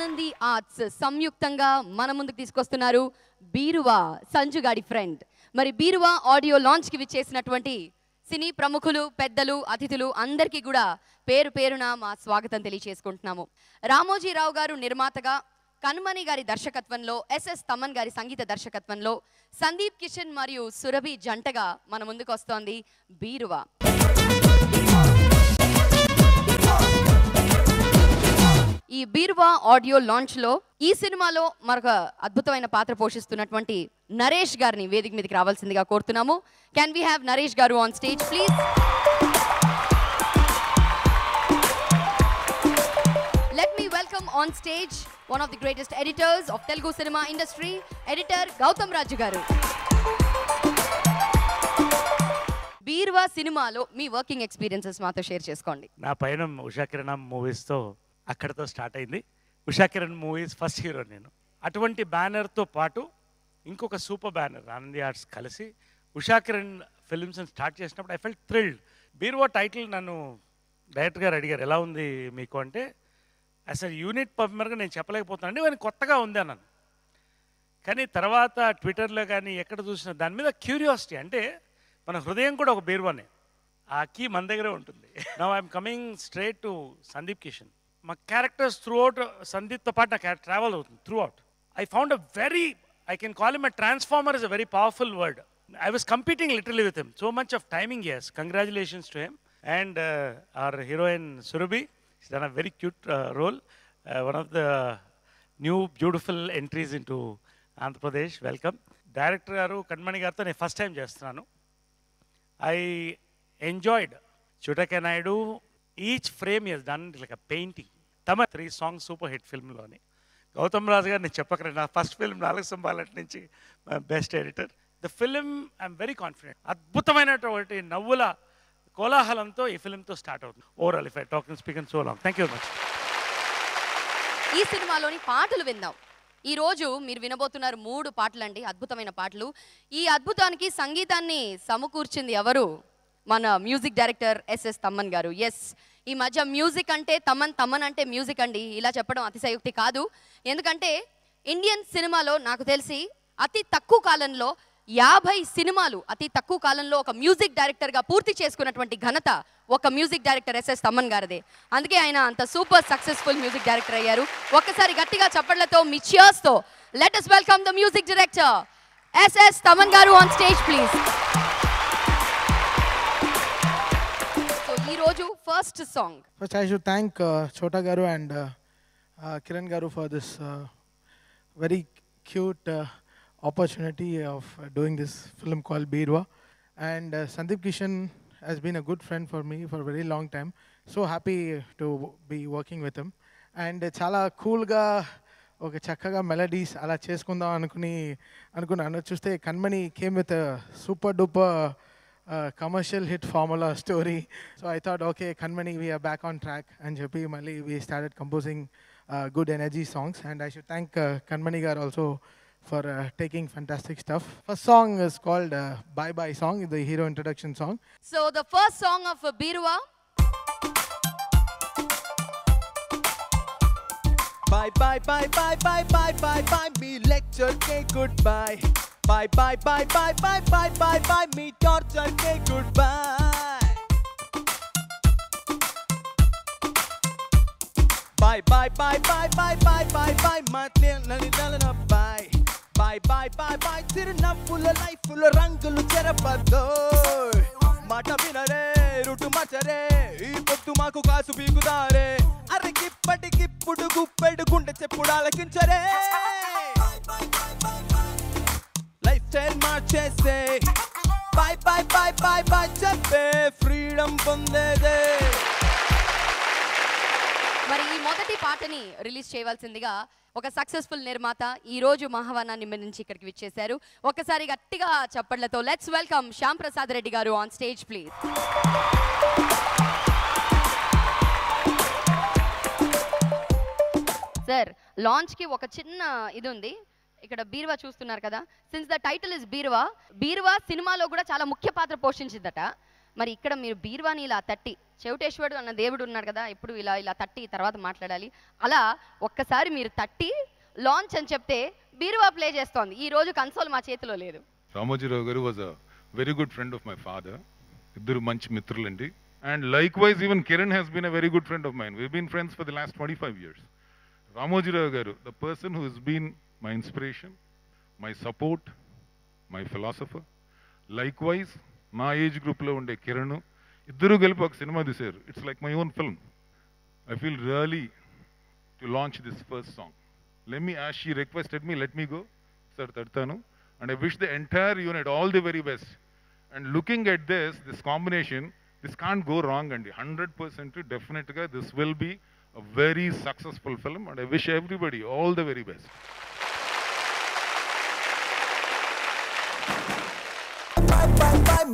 Anandi arts సంయుక్తంగా మన ముందుకు తీసుకొస్తున్నారు బీరువా సంజుగాడి ఫ్రెండ్ మరి బీరువా ఆడియో లాంచ్కి విచ్చేసినటువంటి సినీ ప్రముఖులు పెద్దలు అతిథులు అందరికీ కూడా పేరు పేరున మా స్వాగతం తెలియచేసుకుంటున్నాము. రామోజీరావు గారు నిర్మాతగా కనుమణి గారి దర్శకత్వంలో ఎస్ఎస్ తమన్ గారి సంగీత దర్శకత్వంలో సందీప్ కిషన్ మరియు సురభి జంటగా మన ముందుకు వస్తోంది బీరువా. ఈ బీర్వా ఆడియో లాంచ్లో ఈ సినిమాలో మరొక అద్భుతమైన పాత్ర పోషిస్తున్నటువంటి నరేష్ గారిని వేదిక మీదకి రావాల్సిందిగా కోరుతున్నాము. Can we have Naresh garu on stage please let me welcome on stage one of the greatest editors of Telugu cinema industry editor Gautam Raju garu. Beeruva సినిమాలో మీ వర్కింగ్ ఎక్స్పీరియన్సెస్ మాతో షేర్ చేసుకోండి. నా పైన ఉషా కిరణం మూవీస్తో అక్కడతో స్టార్ట్ అయింది. Ushakiran movies first hero నేను. అటువంటి బ్యానర్తో పాటు ఇంకొక సూపర్ బ్యానర్ ఆనంది ఆర్ట్స్ కలిసి ఉషాకిరణ్ ఫిలిమ్స్ని స్టార్ట్ చేసినప్పుడు I felt thrilled. Beerva title నన్ను డైరెక్టర్ గారు అడిగారు ఎలా ఉంది మీకు? అంటే అసలు యూనిట్ పర్ఫార్మర్గా నేను చెప్పలేకపోతున్నాను అండి కొత్తగా ఉంది అన్నాను. కానీ తర్వాత ట్విట్టర్లో కానీ ఎక్కడ చూసినా దాని మీద క్యూరియాసిటీ అంటే మన హృదయం కూడా ఒక బీర్వానే. ఆ కీ మన దగ్గరే ఉంటుంది. Now I'm coming straight to Sandeep Kishan మా క్యారెక్టర్స్ త్రూ అవుట్ సందీప్తో పాటు నా క్యారెక్టర్ ట్రావెల్ అవుతుంది throughout I found a very I can call him a transformer is a very powerful word I was competing literally with him so much of timing yes congratulations to him and our heroine Surabhi done a very cute role one of the new beautiful entries in to Andhra Pradesh welcome director garu Kanmani గారితో నేను first time చేస్తున్నాను. I enjoyed Chota K Naidu each frame is done like a painting తమ three songs super hit ఫిల్మ్లోని. గౌతమ్ రాజు గారు నేను చెప్పకరే నా first film నాలుగు సంబాలట్ నుంచి best editor. The film I'm very confident. అద్భుతమైనటువంటి నవ్వుల కోలాహలంతో ఈ ఫిల్మ్తో స్టార్ట్ అవుతుంది. Overall if I talking speaking so long thank you much ఈ సినిమాలోని పాటలు విందాం. ఈ రోజు మీరు వినబోతున్నారు మూడు పాటలు అండి అద్భుతమైన పాటలు. ఈ అద్భుతానికి సంగీతాన్ని సమకూర్చింది ఎవరు? మన మ్యూజిక్ డైరెక్టర్ ఎస్ఎస్ తమ్మన్ గారు. ఎస్ ఈ మధ్య మ్యూజిక్ అంటే తమన్ తమన్ అంటే మ్యూజిక్ అండి. ఇలా చెప్పడం అతిశయోక్తి కాదు. ఎందుకంటే ఇండియన్ సినిమాలో నాకు తెలిసి అతి తక్కువ కాలంలో యాభై సినిమాలు అతి తక్కువ కాలంలో ఒక మ్యూజిక్ డైరెక్టర్గా పూర్తి చేసుకున్నటువంటి ఘనత ఒక మ్యూజిక్ డైరెక్టర్ ఎస్ఎస్ తమ్మన్ గారిదే. అందుకే ఆయన అంత సూపర్ సక్సెస్ఫుల్ మ్యూజిక్ డైరెక్టర్ అయ్యారు. ఒక్కసారి గట్టిగా చప్పట్లతో మీ let us welcome the music director SS Thaman garu on stage please first song first I should thank Chota garu and Kiran garu for this very cute opportunity of doing this film call Beeruva and Sandeep Kishan has been a good friend for me for a very long time. So happy to be working with him. And చాలా కూల్గా ఒక చక్కగా melodies అలా చేసుకుందాం అనుకుని అనుకున్నాను చూస్తే Kanmani came with super duper uh, commercial hit formula story. So I thought, okay, Kanmani, we are back on track. And Japi Mali, we started composing uh, good energy songs. And I should thank uh, Kanmani Gar also for uh, taking fantastic stuff. First song is called uh, Bye Bye Song, the hero introduction song. So the first song of uh, Birwa. Bye, bye, bye, bye, bye, bye, bye, bye, me lecture, okay, goodbye. Bye bye bye bye bye bye bye bye me torture ke goodbye. Bye bye bye bye bye bye bye bye మాట్లే నన్ను నలన bye. Bye bye bye bye చిరునవ్వుల లైఫ్ల రంగులు చెరపద్దో మాట వినరే రుటు మచరే ఈ పొద్దు మాకు కాసు పీకుదారే అరకిప్పటికిప్పుడు గుప్పెడు గుండె చెప్పుడు ఆలకించరే లైఫ్ స్టైల్ మార్చేసే bye bye bye bye bye చెప్పే ఫ్రీడమ్ పొందేదే మరి ఈ మొదటి పాటని రిలీజ్ చేయవలసిందిగా ఒక సక్సెస్ఫుల్ నిర్మాత ఈ రోజు మహావనాన్ని నుంచి ఇక్కడికి విచ్చేశారు. ఒకసారి గట్టిగా చప్పట్లతో let's welcome Shyam Prasad Reddy garu on stage please sir లాంచ్కి ఒక చిన్న ఇది ఉంది. ఇక్కడ బీర్వా చూస్తున్నారు కదా. Since the title is Beerva బీరువా సినిమాలో కూడా చాలా ముఖ్య పాత్ర పోషించిందట. మరి ఇక్కడ మీరు బీర్వాని ఇలా తట్టి చెవిటేశ్వరుడు అన్న దేవుడు ఉన్నాడు కదా ఎప్పుడు ఇలా ఇలా తట్టి తర్వాత మాట్లాడాలి. అలా ఒక్కసారి మీరు తట్టి లాంచ్ అని చెప్తే బీరువా ప్లే చేస్తోంది. ఈ రోజు కన్సోల్ మా చేతిలో లేదు. Ramoji Rao garu was a very good friend of my father ఇద్దరు మంచి మిత్రులండి. And likewise even Kiran has been a very good friend of mine we been friends for the last twenty five years Ramoji Rao garu the person who is been my inspiration my support my philosopher like మా age గ్రూప్లో ఉండే కిరణ్ ఇద్దరు కలిపి ఒక cinema తీశారు. It's like my own film I feel really to launch this first song let me as she requested me let me go sir తడతాను. And I wish the entire unit all the very best and looking at this this combination this can't go wrong అండి hundred percent డెఫినెట్గా this will be a very successful film and I wish everybody all the very best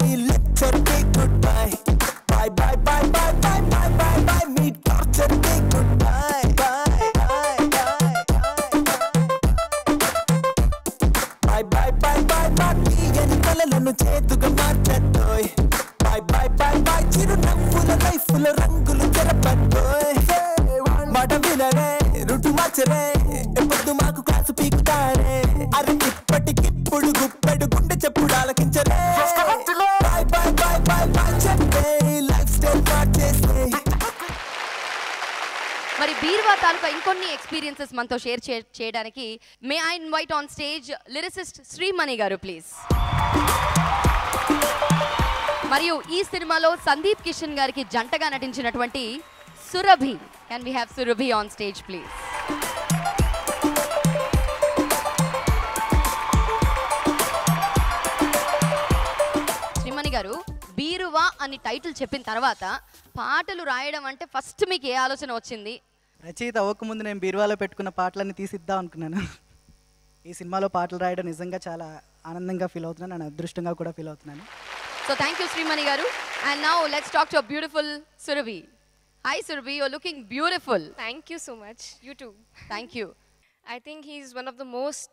me lecture day goodbye. Bye bye bye bye bye bye bye bye me torture day goodbye. Bye bye bye bye bye bye bye bye, తీయని కలలను చేతుగా మార్చద్దోయ్ bye bye bye bye చిరు నవ్వుల లైఫ్ల రంగులు చెరపద్దోయ్ మాట వినరే రుటు మార్చరే తాలూకా ఇంకొన్ని ఎక్స్పీరియన్సెస్ మనతో షేర్ చేయడానికి may I invite on stage lyricist Srimani garu please మరియు ఈ సినిమాలో సందీప్ కిషన్ గారికి జంటగా నటించినటువంటి Surabhi. Can we have Surabhi on stage please Srimani garu Beeruva అని టైటిల్ చెప్పిన తర్వాత పాటలు రాయడం అంటే ఫస్ట్ మీకు ఏ ఆలోచన వచ్చింది? రచయిత అవ్వకముందు నేను బీరువాలో పెట్టుకున్న పాటలన్నీ తీసిద్దాం అనుకున్నాను ఈ సినిమాలో పాటలు రాయడం నిజంగా చాలా ఆనందంగా ఫీల్ అవుతున్నాను నేను అదృష్టంగా కూడా ఫీల్ అవుతున్నాను so thank you Srimani garu and now let's talk to beautiful Surabhi hi Surabhi you're looking beautiful Thank you so much. You too. Thank you I think he's one of the most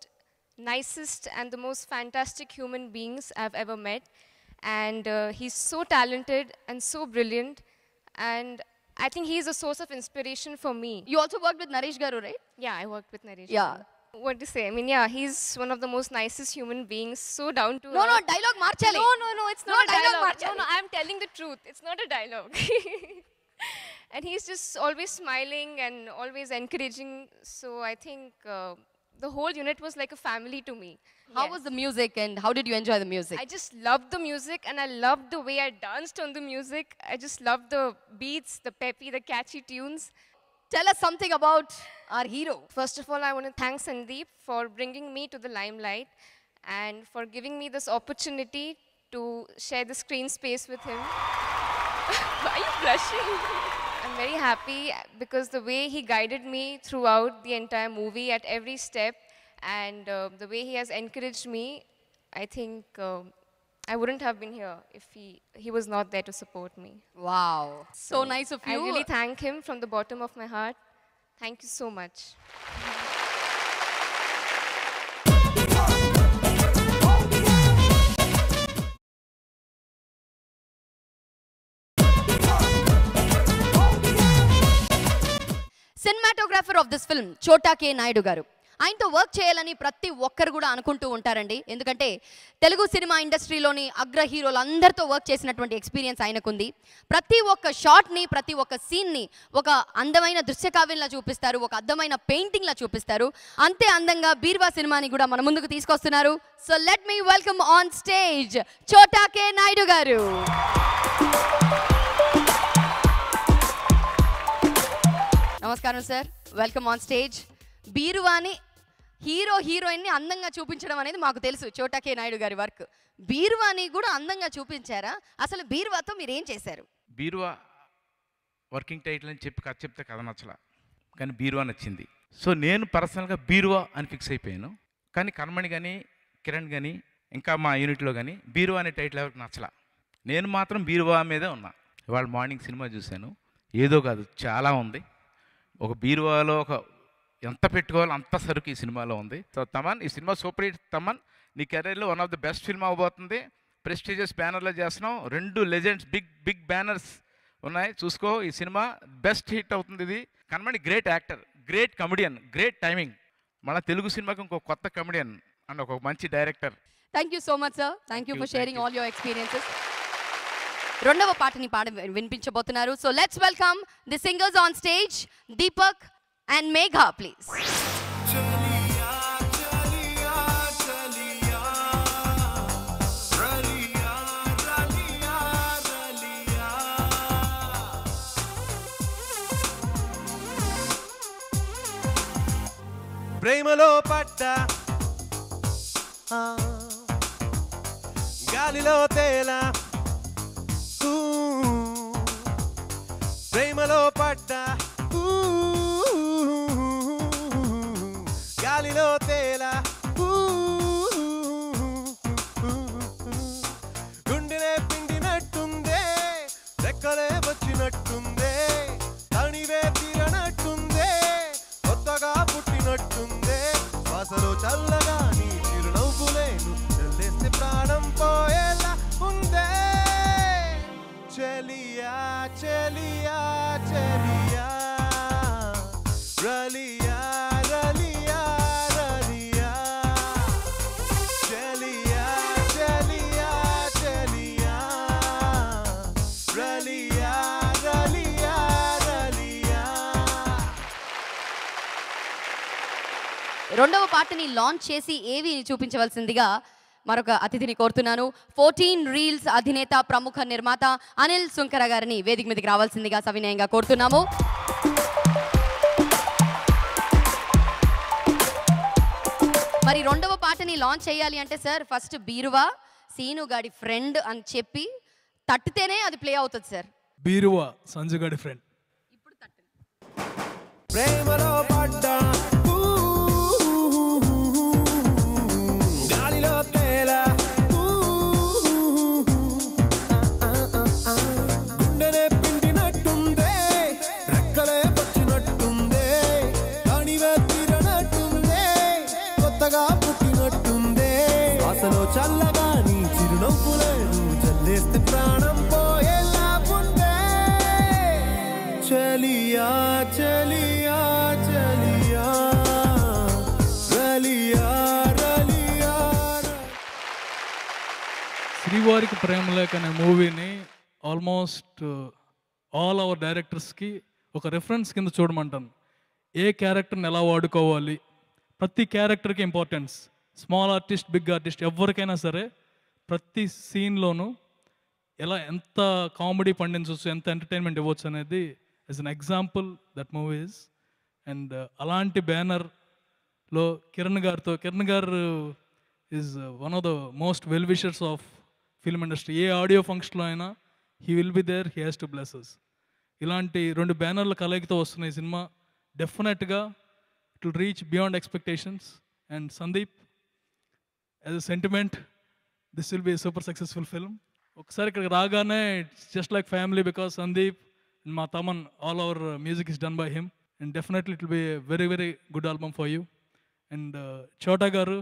nicest and the most fantastic human beings I've ever met. And uh, he's so talented and so brilliant. And I think he's a source of inspiration for me. You also worked with Nareesh Garu, right? Yeah, I worked with Nareesh. Yeah. Garu. What to say? I mean, yeah, he's one of the most nicest human beings. So down to no, earth. no, dialogue Marchali. No, no, no, it's not no, a dialogue. dialogue no, no, I'm telling the truth. It's not a dialogue. and he's just always smiling and always encouraging. So I think uh, the whole unit was like a family to me. How yes. was the music and how did you enjoy the music? I just loved the music and I loved the way I danced on the music. I just loved the beats, the peppy, the catchy tunes. Tell us something about our hero. First of all, I want to thank Sandeep for bringing me to the limelight and for giving me this opportunity to share the screen space with him. Why are you blushing? I'm very happy because the way he guided me throughout the entire movie at every step and uh, the way he has encouraged me, I think uh, I wouldn't have been here if he, he was not there to support me. Wow so nice of I you really thank him from the bottom of my heart. Thank you so much. Cinematographer of this film Chota K Naidu గారు ఆయనతో work చేయాలని ప్రతి ఒక్కరు కూడా అనుకుంటూ ఉంటారండి. ఎందుకంటే Telugu cinema ఇండస్ట్రీలోని అగ్ర హీరోలు అందరితో వర్క్ చేసినటువంటి ఎక్స్పీరియన్స్ ఆయనకుంది. ప్రతి ఒక్క షాట్ని ప్రతి ఒక్క సీన్ని ఒక అందమైన దృశ్యకావ్యంలా చూపిస్తారు ఒక అందమైన పెయింటింగ్లా చూపిస్తారు. అంతే అందంగా బీర్వా సినిమాని కూడా మన ముందుకు తీసుకొస్తున్నారు. So let me welcome on stage Chota K Naidu garu. నమస్కారం సార్. వెల్కమ్ ఆన్ స్టేజ్ బీరువాని హీరో హీరోయిన్ని అందంగా చూపించడం అనేది మాకు తెలుసు చోటా కే నాయుడు గారి వర్క్. బీరువాని కూడా అందంగా చూపించారా? అసలు బీరువాతో మీరు ఏం చేశారు? బీరువా వర్కింగ్ టైటిల్ అని చెప్పి కథ చెప్తే కథ నచ్చల కానీ బీరువా నచ్చింది. సో నేను పర్సనల్గా బీరువా అని ఫిక్స్ అయిపోయాను కానీ కన్మణి కానీ కిరణ్ కానీ ఇంకా మా యూనిట్లో కానీ బీరువా అనే టైటిల్ ఎవరికి నచ్చల. నేను మాత్రం బీరువా మీదే ఉన్నా. ఇవాళ మార్నింగ్ సినిమా చూశాను ఏదో కాదు చాలా ఉంది. ఒక బీరువాలో ఒక ఎంత పెట్టుకోవాలో అంత సరుకు ఈ సినిమాలో ఉంది. సో తమన్ ఈ సినిమా సూపర్ హిట్ తమన్ నీ కెరీర్లో one of the best film అవబోతుంది. ప్రెస్టీజియస్ బ్యానర్లో చేస్తున్నాం రెండు లెజెండ్స్ బిగ్ బిగ్ బ్యానర్స్ ఉన్నాయి. చూసుకో ఈ సినిమా బెస్ట్ హిట్ అవుతుంది ఇది. Kanmani great actor great comedian great timing మన తెలుగు సినిమాకి ఇంకో కొత్త కమెడియన్ అండ్ ఒక మంచి director thank you so much sir thank you for sharing. All your experiences రెండవ పాటని పాడ వినిపించబోతున్నారు. So let's welcome the singers on stage Deepak and Megha please ప్రేమలో పడ్డా గాలిలో తేలా ప్రేమలో పడ్డా గాలిలో తేలా ఊ, గుండెనే పిండినట్టుందే రెక్కలే వచ్చినట్టుందే తనివే తీరనట్టుందే కొత్తగా పుట్టినట్టుందే. శ్వాసలో చల్లగా నీ చిరునవ్వులేను చెల్లేస్తే ప్రాణం పోయేలా ఉందే. చెలియా చెలియా చెలియా రలియా. రెండవ పాటని లాంచ్ చేసి ఏవి చూపించవలసిందిగా మరొక అతిథిని కోరుతున్నాను. ఫోర్టీన్ రీల్స్ అధినేత ప్రముఖ నిర్మాత అనిల్ సుంకర గారిని వేదిక మీదకి రావాల్సిందిగా సవినయంగా కోరుతున్నాము. మరి రెండవ పాటని లాంచ్ చేయాలి అంటే సార్ ఫస్ట్ బీరువా సీను గాడి ఫ్రెండ్ అని చెప్పి తట్టితేనే అది ప్లే అవుతుంది సార్. బీరువా సంజుగాడి ఫ్రెండ్. ప్రేమలో పడ్డా ప్రేమలేఖ అనే మూవీని ఆల్మోస్ట్ ఆల్ అవర్ డైరెక్టర్స్కి ఒక రెఫరెన్స్ కింద చూడమంటాను. ఏ క్యారెక్టర్ని ఎలా వాడుకోవాలి? ప్రతి క్యారెక్టర్కి importance small artist big artist ఎవరికైనా సరే ప్రతి సీన్లోనూ ఎలా ఎంత కామెడీ పండించవచ్చు ఎంత ఎంటర్టైన్మెంట్ ఇవ్వచ్చు అనేది is an example that movies and అలాంటి బ్యానర్లో కిరణ్ గారితో Kiran garu is one of the most well wishers of film industry A audio ఫంక్షన్లో అయినా he will be there he has to blesses ఇలాంటి రెండు బ్యానర్ల కలయికతో వస్తున్న ఈ సినిమా డెఫినెట్గా it will reach beyond expectations. And Sandeep as a sentiment this will be super successful film. ఒకసారి ఇక్కడికి రాగానే it's just like family because Sandeep and మా Thaman all our music is done by him. And definitely it will be very very good album for you. And uh, Chota garu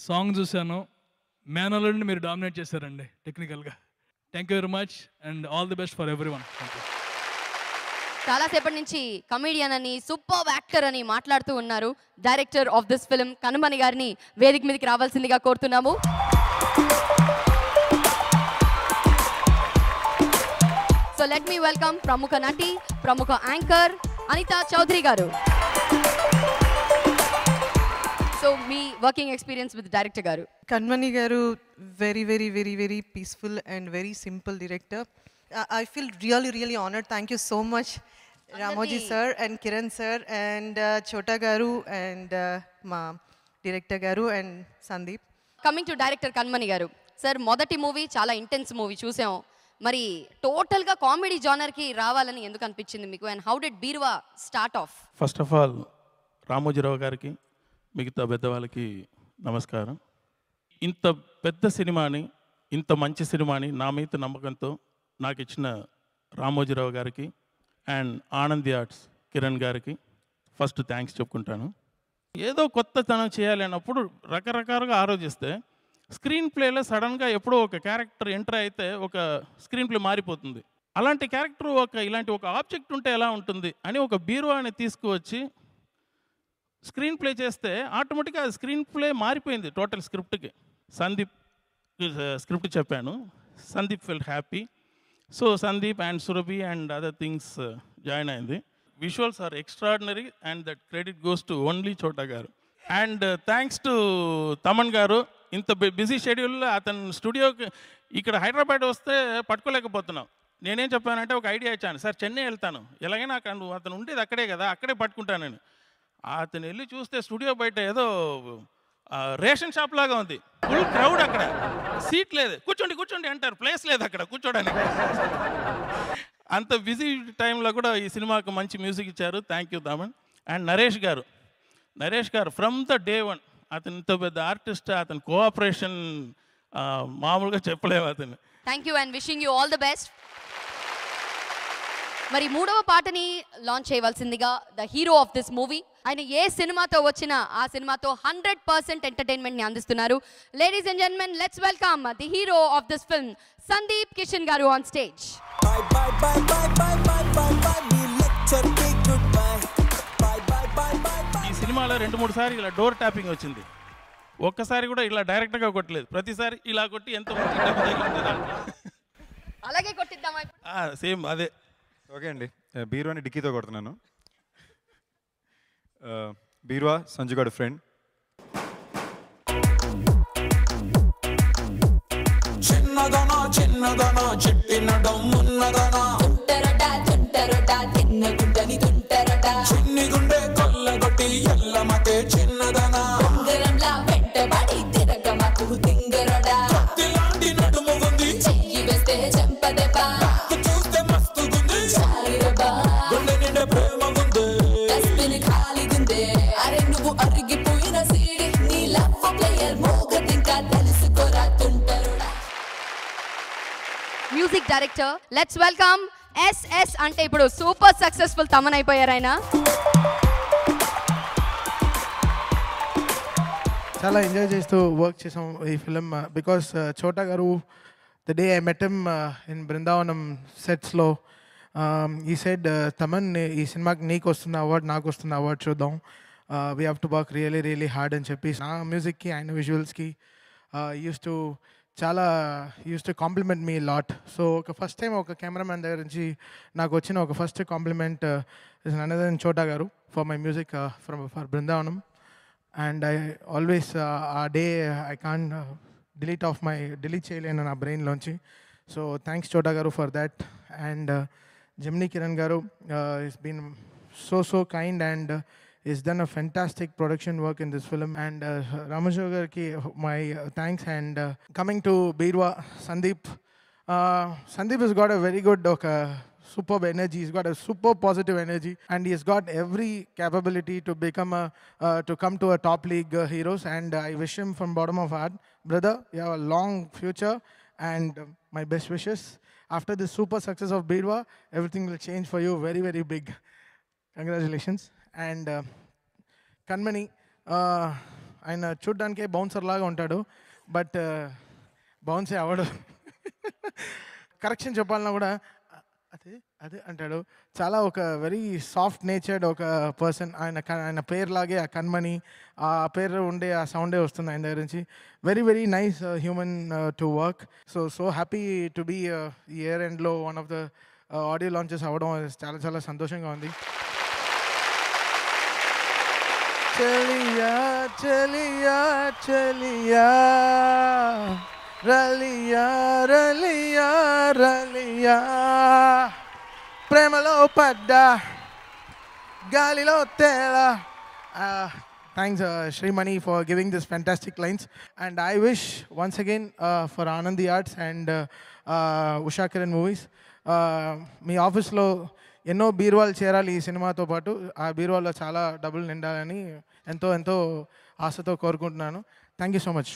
song చూశాను. మేనల్ని మీరు dominate చేశారండి టెక్నికల్గా thank you very much and all the best for every one చాలాసేపటి నుంచి comedian అని super actor అని మాట్లాడుతూ ఉన్నారు. Director of this film Kanmani గారిని వేదిక మీదకి రావాల్సిందిగా కోరుతున్నాము. సో లెట్ మీ వెల్కమ్ ప్రముఖ నటి ప్రముఖ anchor Anita Chowdary garu. So me working experience with director garu Kanmani Garu, very, very, very, very peaceful and very simple director. I, I feel really, really honored. Thank you so much, Ramoji Andadi. sir and Kiran sir and uh, Chota Garu and uh, ma director Garu and Sandeep. Coming to director Kanmani garu sir మొదటి movie చాలా intense movie చూసాం మరి టోటల్గా comedy జానర్కి రావాలని ఎందుకు అనిపించింది మీకు and how did Beeruva start off first of all Ramoji Rao గారికి మిగతా పెద్దవాళ్ళకి నమస్కారం. ఇంత పెద్ద సినిమాని ఇంత మంచి సినిమాని నా మీద నమ్మకంతో నాకు ఇచ్చిన రామోజీరావు గారికి అండ్ ఆనంది ఆర్ట్స్ కిరణ్ గారికి ఫస్ట్ థ్యాంక్స్ చెప్పుకుంటాను. ఏదో కొత్తతనం చేయాలి అన్నప్పుడు రకరకాలుగా ఆలోచిస్తే స్క్రీన్ ప్లేలో సడన్గా ఎప్పుడో ఒక క్యారెక్టర్ ఎంటర్ అయితే ఒక స్క్రీన్ ప్లే మారిపోతుంది. అలాంటి క్యారెక్టర్ ఒక ఇలాంటి ఒక ఆబ్జెక్ట్ ఉంటే ఎలా ఉంటుంది అని ఒక బీరువాని తీసుకువచ్చి స్క్రీన్ ప్లే చేస్తే ఆటోమేటిక్గా ఆ స్క్రీన్ ప్లే మారిపోయింది టోటల్ స్క్రిప్ట్కి. సందీప్ స్క్రిప్ట్ చెప్పాను. Sandeep fell happy. So Sandeep and Surabhi and other things join అయింది. Visuals are extraordinary and that credit goes to only Chota garu. And thanks to Thaman గారు. ఇంత busy షెడ్యూల్లో అతను స్టూడియోకి ఇక్కడ హైదరాబాద్ వస్తే పట్టుకోలేకపోతున్నాం. నేనేం చెప్పానంటే ఒక ఐడియా ఇచ్చాను. సార్ చెన్నై వెళ్తాను. ఎలాగైనా అక్కడ అతను ఉండేది అక్కడే కదా అక్కడే పట్టుకుంటాను నేను. అతను వెళ్ళి చూస్తే స్టూడియో బయట ఏదో రేషన్ షాప్ లాగా ఉంది. ఫుల్ క్రౌడ్ అక్కడ. సీట్ లేదు. కూర్చోండి కూర్చోండి అంటారు. ప్లేస్ లేదు అక్కడ. కూర్చోడానికి. అంత బిజీ టైంలో కూడా ఈ సినిమాకు మంచి మ్యూజిక్ ఇచ్చారు. Thank you Thaman and Naresh garu. Naresh garu from the day one అతను ఇంత పెద్ద ఆర్టిస్ట్ అతని కోఆపరేషన్ మామూలుగా చెప్పలేము అతను. Thank you and wishing you all the best మరి మూడవ పాటని లాంచ్ చేయవలసిందిగా the hero of this movie ఆయన ఏ సినిమాతో వచ్చినా ఆ సినిమాతో హండ్రెడ్ పర్సెంట్ ఎంటర్టైన్మెంట్ని అందిస్తున్నారు. Ladies and gentlemen let's welcome the hero of this film Sandeep Kishan garu on stage. ఈ సినిమాలో రెండు మూడు సార్లు ఇలా డోర్ ట్యాపింగ్ వచ్చింది. ఒక్కసారి కూడా ఇలా డైరెక్ట్గా కొట్టలేదు. ప్రతిసారి ఇలా కొట్టి ఎంత అలాగే కొట్టిద్దామా? సేమ్ అదే. ఓకే అండి. బీరువాని డిక్కీతో కొడుతున్నాను. ఆ, బీరువా సంజుగాడు ఫ్రెండ్ చిన్నదనా చిన్నదనా చిట్టి నడం ఉన్నదనా డైరెక్టర్ లెట్స్ వెల్కమ్ ఎస్ఎస్ అంటే ఇప్పుడు సూపర్ సక్సెస్ఫుల్ తమన్ అయిపోయారు ఆయన. చాలా ఎంజాయ్ చేస్తూ వర్క్ చేసాం ఈ film because Chota garu the day I met him in Brindavanam సెట్స్లో ఈ సైడ్ తమన్ ఈ సినిమాకి నీకు వస్తున్న అవార్డ్ నాకు వస్తున్న అవార్డ్ చూద్దాం. We have to work really really hard అని చెప్పి నా మ్యూజిక్కి ఆయన విజువల్స్కి యూస్ టు చాలా use to compliment me lot so ఒక ఫస్ట్ టైం ఒక కెమెరామ్యాన్ దగ్గర నుంచి నాకు వచ్చిన ఒక first compliment is another Chota garu for my music from for Brindavanam and I always ఆ day I can't delete of my delete చేయలేను నా బ్రెయిన్లోంచి so thanks Chota garu for that and జమ్ని Kiran garu is been so so kind and has done a fantastic production work in this film. And uh, Ramajogar my thanks. And uh, coming to Birwa, Sandeep. Uh, Sandeep has got a very good, uh, superb energy. He's got a super positive energy, and he's got every capability to become a uh, to come to a top league uh, heroes. And uh, I wish him from bottom of heart, brother. You have a long future, and um, my best wishes. After the super success of Birwa, everything will change for you very, very big. Congratulations. And uh, Kanmani uh, ఆయన చూడ్డానికే bouncer లాగా ఉంటాడు. But uh, బౌన్సే అవడు correction చెప్పాలన్నా కూడా అదే అదే అంటాడు. చాలా ఒక వెరీ సాఫ్ట్ నేచర్డ్ ఒక పర్సన్. ఆయన ఆయన పేరులాగే ఆ కన్మణి ఆ పేరు ఉండే ఆ సౌండే వస్తుంది ఆయన దగ్గర నుంచి. Very very nice human to work. So so happy to be year ఎండ్లో one of the audio launches అవ్వడం చాలా చాలా సంతోషంగా ఉంది. చలియా చలియా చలియా రలియా రలియా రలియా ప్రేమలో పడ్డా గాలిలో తేలా thanks Srimani for giving this fantastic lines and I wish once again for Anandi Arts and Usha Kiran Movies మీ ఆఫీస్లో ఎన్నో బీరువాలు చేరాలి ఈ సినిమాతో పాటు. ఆ బీరువాలో చాలా డబ్బులు నిండాలని ఎంతో ఎంతో ఆశతో కోరుకుంటున్నాను. థ్యాంక్ యూ సో మచ్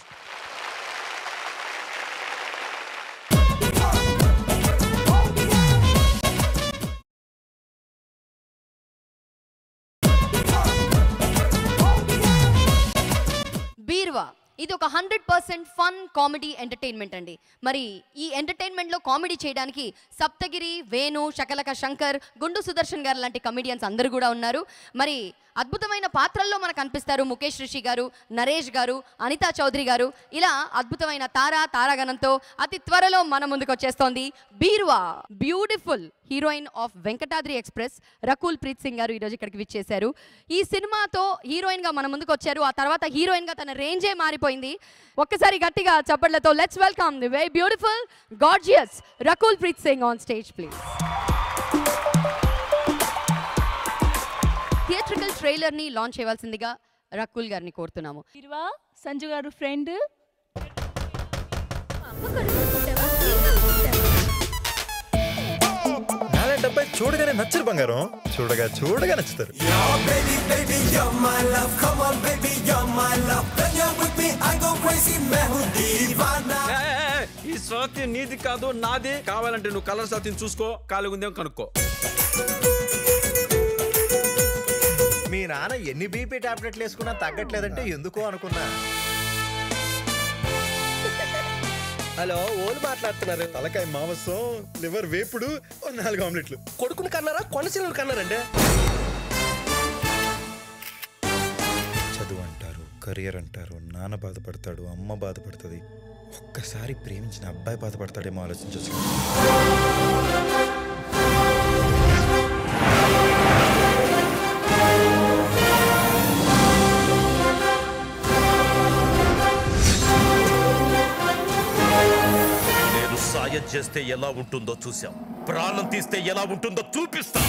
ఇది ఒక hundred percent fun comedy entertainment అండి. మరి ఈ ఎంటర్టైన్మెంట్లో కామెడీ చేయడానికి సప్తగిరి వేణు శకలక శంకర్ గుండు సుదర్శన్ గారు లాంటి కమెడియన్స్ అందరూ కూడా ఉన్నారు. మరి అద్భుతమైన పాత్రల్లో మనకు కనిపిస్తారు ముఖేష్ రిషి గారు నరేష్ గారు అనితా చౌదరి గారు. ఇలా అద్భుతమైన తారా తారాగణంతో అతి త్వరలో మన ముందుకు వచ్చేస్తోంది Beeruva. Beautiful. Heroine of Venkatadri Express Rakul Preet Singh garu ఈరోజు ఇక్కడికి విచ్చేశారు. ఈ సినిమాతో హీరోయిన్గా మన ముందుకు వచ్చారు. ఆ తర్వాత హీరోయిన్గా తన రేంజే మారిపోయింది. ఒక్కసారి గట్టిగా చప్పట్లతో let's welcome the very beautiful gorgeous Rakul Preet Singh on stage please theatrical ట్రైలర్ని launch చేయవలసిందిగా రకుల్ గారిని కోరుతున్నాము. సంజు గారు ఫ్రెండ్ అబ్బాయి చూడగానే నచ్చరు బంగారం. చూడగా చూడగా నచ్చుతారు. ఈ సోతి నీది కాదు నాది కావాలంటే నువ్వు కలర్ సత్యం చూసుకో కాలుగుందేం కనుక్కో మీ నాన్న ఎన్ని బీపీ టాబ్లెట్లు వేసుకున్నా తగ్గట్లేదంటే ఎందుకో అనుకున్నా. హలో ఓలు మాట్లాడుతున్నారు. తలకాయ మాంసం లివర్ వేపుడు ఓ నాలుగు ఆమ్లెట్లు. కొడుకుని కన్నారా కొనసీలను కన్నారంటే చదువు అంటారు కెరియర్ అంటారు నాన్న బాధపడతాడు అమ్మ బాధపడుతుంది. ఒక్కసారి ప్రేమించిన అబ్బాయి బాధపడతాడేమో ఆలోచించచ్చు. సాయం చేస్తే ఎలా ఉంటుందో చూసాం ప్రాణం తీస్తే ఎలా ఉంటుందో చూపిస్తాం.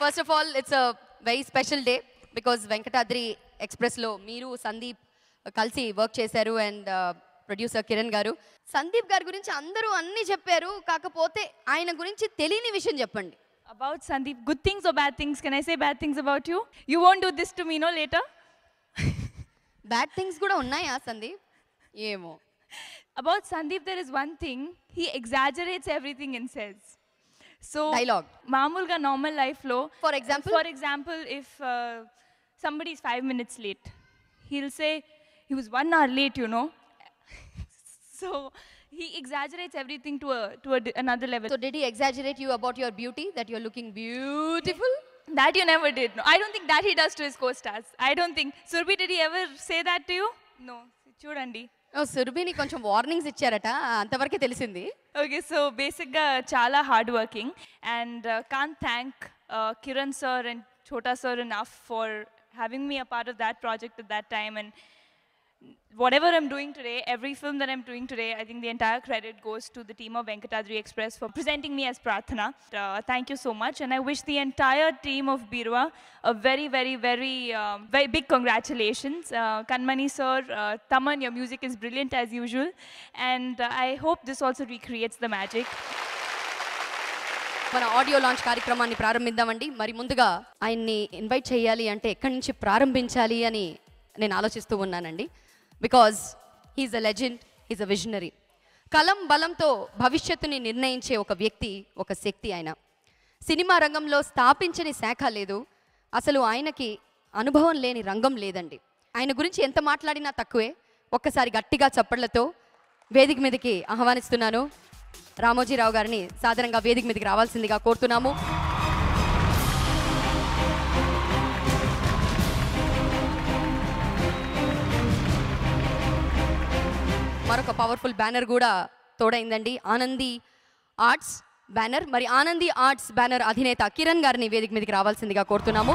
First of all it's a very special day because Venkatadri ఎక్స్ప్రెస్లో మీరు సందీప్ కలిసి వర్క్ చేశారు అండ్ ప్రొడ్యూసర్ uh, కిరణ్ గారు. సందీప్ గారి గురించి అందరూ అన్ని చెప్పారు. కాకపోతే ఆయన గురించి తెలియని విషయం చెప్పండి. About Sandeep good things are bad things can I say bad things about you you won't do this to me no later bad things కూడా ఉన్నాయా సందీప్? ఏమో. About Sandeep there is one thing he exaggerates everything in cells so dialogue మామూలుగా normal లైఫ్లో for example for example if somebody is five minutes late he'll say he was one hour late, you know. so, he exaggerates everything to, a, to a, another level. So did he exaggerate you about your beauty that you're looking beautiful? That you never did. No, I don't think that he does to his co-stars. I don't think. Surbi, did he ever say that to you? No. చూడండి సురభిని కొంచెం warnings ఇచ్చారట అంతవరకే తెలిసింది okay so బేసిక్గా చాలా hard working and can thank Kiran sir and Chota sir enough for having me a part of that project at that time and whatever I'm doing today, every film that I'm doing today, I think the entire credit goes to the team of Venkatadri Express for presenting me as Prathana. Uh, thank you so much, and I wish the entire team of Birwa a very, very, very, um, very big congratulations. Uh, Kanmani sir, uh, Taman, your music is brilliant as usual, and uh, I hope this also recreates the magic. మన audio launch కార్యక్రమాన్ని ప్రారంభిద్దామండి మరి ముందుగా ఆయన్ని invite చేయాలి అంటే ఎక్కడి నుంచి ప్రారంభించాలి అని నేను ఆలోచిస్తూ ఉన్నానండి because he's a legend he's a visionary కలం బలంతో భవిష్యత్తుని నిర్ణయించే ఒక వ్యక్తి ఒక శక్తి ఆయన. సినిమా రంగంలో స్థాపించని శాఖ లేదు. అసలు ఆయనకి అనుభవం లేని రంగం లేదండి. ఆయన గురించి ఎంత మాట్లాడినా తక్కువే. ఒక్కసారి గట్టిగా చప్పట్లతో వేదిక మీదకి ఆహ్వానిస్తున్నాను. రామోజీరావు గారిని సాధారణంగా వేదిక మీదకి రావాల్సిందిగా కోరుతున్నాము. మరొక పవర్ఫుల్ బ్యానర్ కూడా తోడైందండి. ఆనంది ఆర్ట్స్ బ్యానర్ మరి ఆనంది ఆర్ట్స్ బ్యానర్ అధినేత కిరణ్ గారిని వేదిక మీదకి రావాల్సిందిగా కోరుతున్నాము.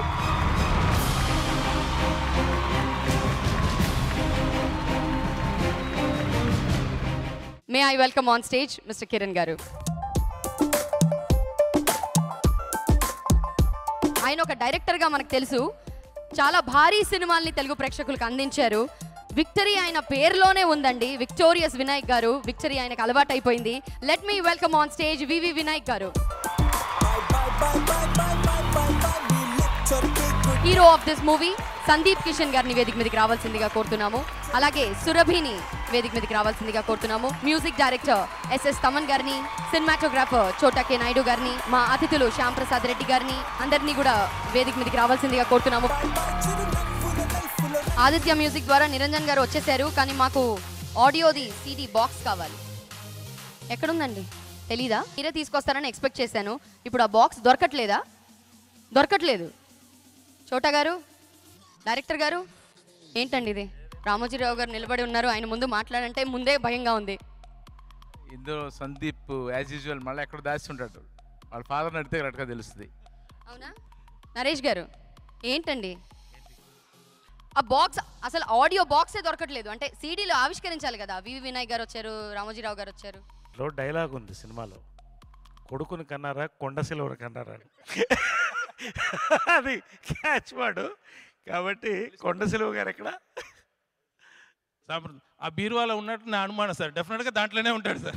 May I welcome on stage mister Kiran garu ఆయన ఒక డైరెక్టర్గా మనకు తెలుసు. చాలా భారీ సినిమాల్ని తెలుగు ప్రేక్షకులకు అందించారు. విక్టరీ ఆయన పేరులోనే ఉందండి. విక్టోరియస్ వినాయక్ గారు విక్టరీ ఆయనకు అలవాటైపోయింది. Let me welcome on stage VV Vinayak garu. Hero of this movie Sandeep Kishan గారిని వేదిక మీదకి రావాల్సిందిగా కోరుతున్నాము. అలాగే సురభిని వేదిక మీదకి రావాల్సిందిగా కోరుతున్నాము. మ్యూజిక్ డైరెక్టర్ ఎస్ఎస్ తమన్ గారిని సినిమాటోగ్రాఫర్ చోటా కె నాయుడు గారిని మా అతిథులు శ్యాంప్రసాద్ రెడ్డి గారిని అందరినీ కూడా వేదిక మీదకి రావాల్సిందిగా కోరుతున్నాము. ఆదిత్య మ్యూజిక్ ద్వారా నిరంజన్ గారు వచ్చేసారు. కానీ మాకు ఆడియోది సీడీ బాక్స్ కావాలి. ఎక్కడుందండి? తెలీదా? మీరే తీసుకొస్తారని ఎక్స్పెక్ట్ చేశాను. ఇప్పుడు ఆ బాక్స్ దొరకట్లేదా? దొరకట్లేదు. చోటా గారు? డైరెక్టర్ గారు? ఏంటండి ఇది? రామోజీరావు గారు నిలబడి ఉన్నారు. ఆయన ముందు మాట్లాడంటే ముందే భయంగా ఉంది. ఇందులో సందీప్ యాజ్ యూజువల్ మళ్ళీ ఎక్కడ దాచి ఉంటాడు. వాళ్ళ ఫాదర్ని అడిగితే కరెక్ట్గా తెలుస్తుంది. అవునా? నరేష్ గారు ఏంటండి? ఆ బాక్స్ అసలు ఆడియో బాక్సే దొరకట్లేదు. అంటే సీడీలో ఆవిష్కరించాలి కదా. వివి వినాయక్ గారు వచ్చారు రామోజీరావు గారు వచ్చారు. లో డైలాగ్ ఉంది సినిమాలో. కొడుకుని కన్నారా కొండ సిలువను కన్నారా అని. అది క్యాచ్ వాడు కాబట్టి కొండ సిలువ గారు ఎక్కడ? ఆ బీరువాలో ఉన్నట్టు నా అనుమానం సార్. డెఫినెట్గా దాంట్లోనే ఉంటాడు సార్.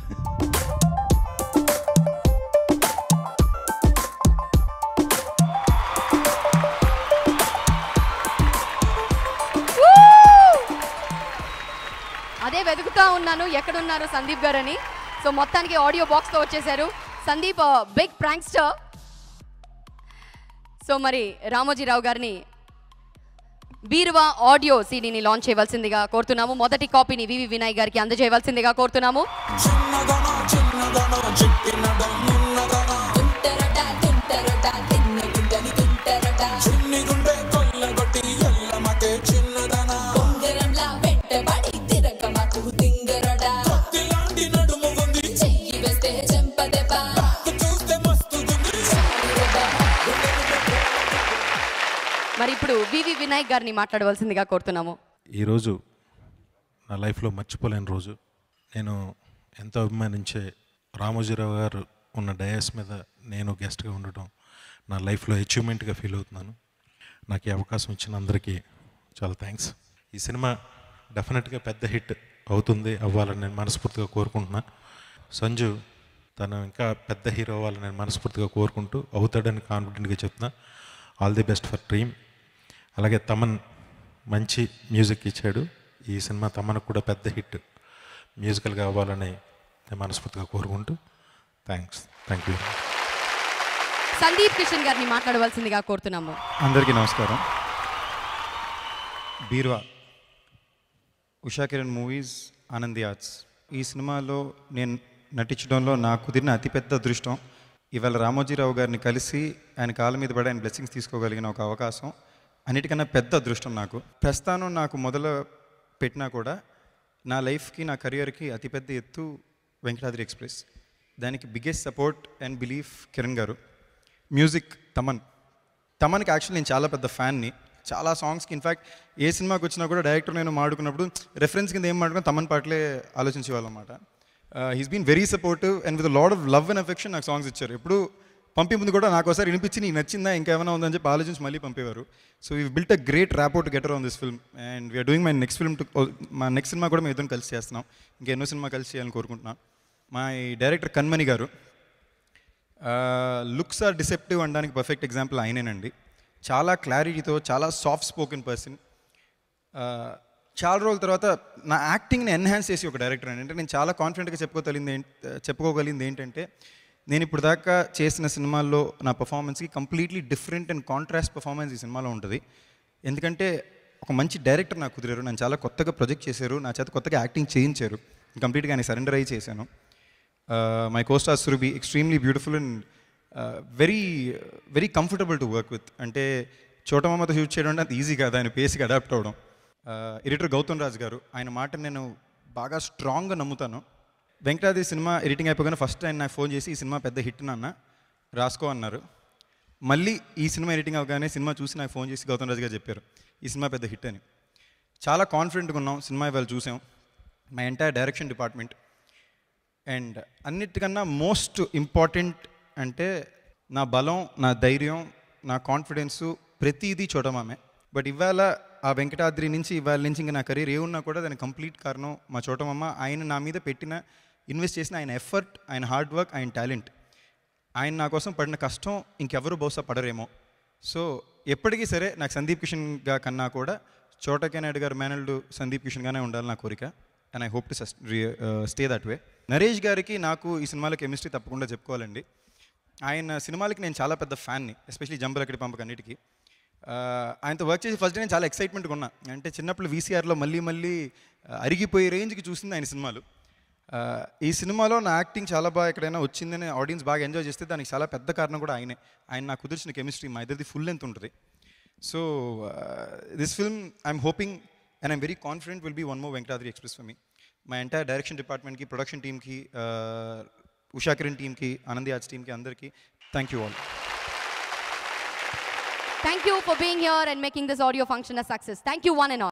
వెతుకుతా ఉన్నాను. ఎక్కడున్నారు సందీప్ గారు అని సో మొత్తానికి ఆడియో బాక్స్తో వచ్చేసారు సందీప్ బిగ్ ప్రాంక్స్టర్ సో మరి రామోజీరావు గారిని బీరువా ఆడియో సీడీని లాంచ్ చేయవలసిందిగా కోరుతున్నాము. మొదటి కాపీని వివి వినాయక్ గారికి అందజేయవలసిందిగా కోరుతున్నాము. ఇప్పుడు వివి వినాయక్ గారిని మాట్లాడవలసిందిగా కోరుతున్నాము. ఈరోజు నా లైఫ్లో మర్చిపోలేని రోజు. నేను ఎంతో అభిమానించే రామోజీరావు గారు ఉన్న డయాస్ మీద నేను గెస్ట్గా ఉండటం నా లైఫ్లో అచీవ్మెంట్గా ఫీల్ అవుతున్నాను. నాకు ఈ అవకాశం ఇచ్చిన అందరికీ చాలా థ్యాంక్స్. ఈ సినిమా డెఫినెట్గా పెద్ద హిట్ అవుతుంది అవ్వాలని నేను మనస్ఫూర్తిగా కోరుకుంటున్నా. సంజు తను ఇంకా పెద్ద హీరో అవ్వాలని నేను మనస్ఫూర్తిగా కోరుకుంటూ అవుతాడని కాన్ఫిడెంట్గా చెప్తున్నా. All the best for dream. అలాగే తమన్ మంచి మ్యూజిక్ ఇచ్చాడు. ఈ సినిమా తమన్కు కూడా పెద్ద హిట్. మ్యూజికల్గా అవ్వాలని నేను మనస్ఫూర్తిగా కోరుకుంటూ thanks thank you Sandeep Kishan గారిని మాట్లాడవలసిందిగా కోరుతున్నాము. అందరికీ నమస్కారం. Beeruva Usha Kiran Movies Anandi Arts. ఈ సినిమాలో నేను నటించడంలో నాకు కుదిరిన అతిపెద్ద అదృష్టం ఇవాళ రామోజీరావు గారిని కలిసి ఆయన కాళ్ళ మీద పడి ఆయన బ్లెస్సింగ్స్ తీసుకోగలిగిన ఒక అవకాశం. అన్నిటికన్నా పెద్ద అదృష్టం నాకు. ప్రస్థానం నాకు మొదలు పెట్టినా కూడా నా లైఫ్కి నా కెరియర్కి అతిపెద్ద ఎత్తు వెంకటాద్రి ఎక్స్ప్రెస్. దానికి biggest support and belief Kiran garu. Music Thaman. తమన్కి actually నేను చాలా పెద్ద ఫ్యాన్ని. చాలా సాంగ్స్కి ఇన్ఫ్యాక్ట్ ఏ సినిమాకి వచ్చినా కూడా డైరెక్టర్ నేను మాడుకున్నప్పుడు రెఫరెన్స్ కింద ఏం మాడుకున్నా తమన్ పాటలే ఆలోచించేవాళ్ళం అనమాట he's been very supportive and with lot of love and affection నాకు సాంగ్స్ ఇచ్చారు. ఎప్పుడు పంపి ముందు కూడా నాకు ఒకసారి వినిపించి నీకు నచ్చిందా? ఇంకేమైనా ఉందని చెప్పి ఆలోచించి మళ్ళీ పంపేవారు. So we built a great rapport together on this film and we're doing my next film too మా నెక్స్ట్ సినిమా కూడా మేము ఇద్దరం కలిసి చేస్తున్నాం. ఇంకెన్నో సినిమా కలిసి చేయాలని కోరుకుంటున్నాం. మా director Kanmani garu looks are deceptive అనడానికి పర్ఫెక్ట్ ఎగ్జాంపుల్ ఆయనేనండి. చాలా క్లారిటీతో చాలా సాఫ్ట్ స్పోకెన్ పర్సన్ చాలా రోజుల తర్వాత నా యాక్టింగ్ని ఎన్హాన్స్ చేసి ఒక డైరెక్టర్ అండి. అంటే నేను చాలా కాన్ఫిడెంట్గా చెప్పుకోగలిగింది ఏంటి చెప్పుకోగలిగింది ఏంటంటే నేను ఇప్పుడు దాకా చేసిన సినిమాల్లో నా పర్ఫార్మెన్స్కి completely different and contrast performance ఈ సినిమాలో ఉంటుంది. ఎందుకంటే ఒక మంచి డైరెక్టర్ నాకు కుదిరారు. నన్ను చాలా కొత్తగా ప్రొజెక్ట్ చేశారు. నా చేత కొత్తగా యాక్టింగ్ చేయించారు. కంప్లీట్గా ఆయన సరెండర్ అయ్యి చేశాను. My costar Surabhi extremely beautiful and very very comfortable to work with అంటే చోటమామతో షూట్ చేయడం అంటే అంత ఈజీ కాదు. ఆయన పేస్కి అడాప్ట్ అవ్వడం ఎడిటర్ గౌతమ్ రాజ్ గారు ఆయన మాట నేను బాగా స్ట్రాంగ్గా నమ్ముతాను. వెంకటాద్రి సినిమా ఎడిటింగ్ అయిపోగానే ఫస్ట్ ఆయన నాకు ఫోన్ చేసి ఈ సినిమా పెద్ద హిట్ నాన్న రాసుకో అన్నారు. మళ్ళీ ఈ సినిమా ఎడిటింగ్ అవగానే సినిమా చూసి నాకు ఫోన్ చేసి గౌతమ్ రాజ్ గారు చెప్పారు ఈ సినిమా పెద్ద హిట్ అని. చాలా కాన్ఫిడెంట్గా ఉన్నాం సినిమా ఇవాళ చూసాం. My entire direction department and అన్నిటికన్నా మోస్ట్ ఇంపార్టెంట్ అంటే నా బలం నా ధైర్యం నా కాన్ఫిడెన్సు ప్రతిదీ చోటమామే. బట్ ఇవాళ ఆ వెంకటాద్రి నుంచి ఇవాళ నుంచి ఇంకా నా కెరీర్ ఏ ఉన్నా కూడా దాని కంప్లీట్ కారణం మా చోటమమ్మ. ఆయన నా మీద పెట్టిన ఇన్వెస్ట్ చేసిన ఆయన ఎఫర్ట్ ఆయన హార్డ్ వర్క్ ఆయన టాలెంట్. ఆయన నా కోసం పడిన కష్టం ఇంకెవరు బహుశా పడరేమో. సో ఎప్పటికీ సరే నాకు సందీప్ కిషన్గా కన్నా కూడా చోటకే నాయుడు గారు మేనల్డ్ సందీప్ కిషన్గానే ఉండాలి నా కోరిక. And I hope to stay that way Naresh గారికి నాకు ఈ సినిమాలో కెమిస్ట్రీ తప్పకుండా చెప్పుకోవాలండి. ఆయన సినిమాలకి నేను చాలా పెద్ద ఫ్యాన్ని ఎస్పెషలీ జంబలకడి పంపకన్నిటికీ. ఆయనతో వర్క్ చేసి ఫస్ట్ డే నేను చాలా ఎక్సైట్మెంట్గా ఉన్నా. అంటే చిన్నప్పుడు వీసీఆర్లో మళ్ళీ మళ్ళీ అరిగిపోయే రేంజ్కి చూసింది ఆయన సినిమాలు. ఈ సినిమాలో నా యాక్టింగ్ చాలా బాగా ఎక్కడైనా వచ్చిందని ఆడియన్స్ బాగా ఎంజాయ్ చేస్తే దానికి చాలా పెద్ద కారణం కూడా ఆయనే. ఆయన నాకు కుదిర్చిన కెమిస్ట్రీ మా ఇద్దరిది ఫుల్ లెంత్ ఉంటుంది. So this film I'm hoping and I'm very confident will be one more Venkatadri Express for me మా ఎంటైర్ డైరెక్షన్ డిపార్ట్మెంట్కి ప్రొడక్షన్ టీమ్కి ఉషా కిరణ్ టీమ్కి ఆనంది ఆర్ట్స్ టీమ్కి అందరికీ thank you all thank you for being here and making this audio function a success thank you one and all